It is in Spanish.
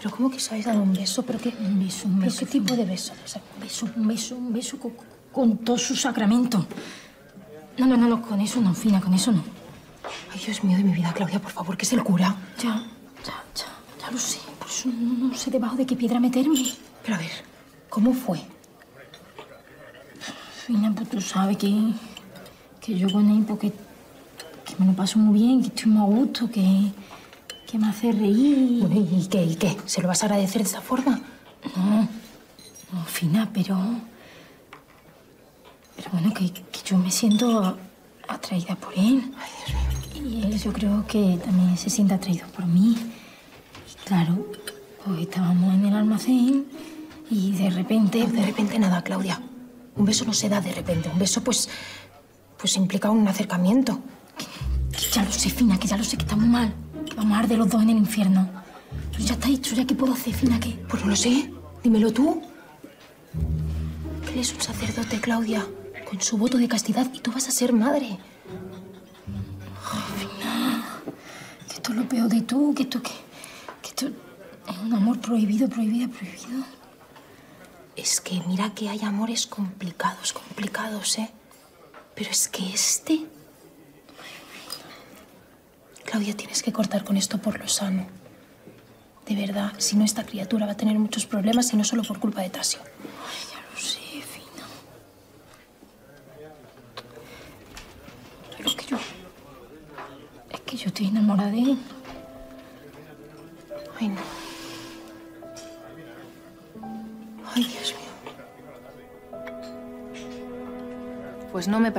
¿Pero cómo que os habéis dado un beso? ¿Pero qué, Un beso, un ¿pero beso. qué tipo de beso? O sea, Un beso, un beso, un beso con, con todo su sacramento. No, no, no, no, con eso no, Fina, con eso no. Ay, Dios mío de mi vida, Claudia, por favor, que es el cura. Ya, ya, ya, ya lo sé. Por eso no, no sé debajo de qué piedra meterme. Pero a ver, ¿cómo fue? Fina, pues tú sabes que, que yo con él, porque que me lo paso muy bien, que estoy muy a gusto, que, que me hace reír. Bueno, ¿y qué? ¿Y qué? ¿Se lo vas a agradecer de esta forma? No, no, Fina, pero... Pero bueno, que, que yo me siento atraída por él. Ay, Dios mío. Y él yo creo que también se siente atraído por mí. Y claro, pues estábamos en el almacén y de repente... De repente nada, Claudia. Un beso no se da de repente. Un beso, pues, pues implica un acercamiento. Que ya lo sé, Fina, que ya lo sé que está muy mal. Vamos a arder los dos en el infierno. Ya está hecho, ¿ya qué puedo hacer, Fina? ¿Qué? Pues no lo sé. Dímelo tú. Él es un sacerdote, Claudia, con su voto de castidad y tú vas a ser madre. Que esto es lo peor de tú, que esto que, que esto es un amor prohibido, prohibido, prohibido. Es que mira que hay amores complicados, complicados, ¿eh? Pero es que este... Claudia, tienes que cortar con esto por lo sano. De verdad, si no, esta criatura va a tener muchos problemas y no solo por culpa de Tasio. Ay, ya lo sé, Fina. Pero que yo... Es que yo estoy enamorada de él. Ay, no. Ay, Dios mío. Pues no me parece.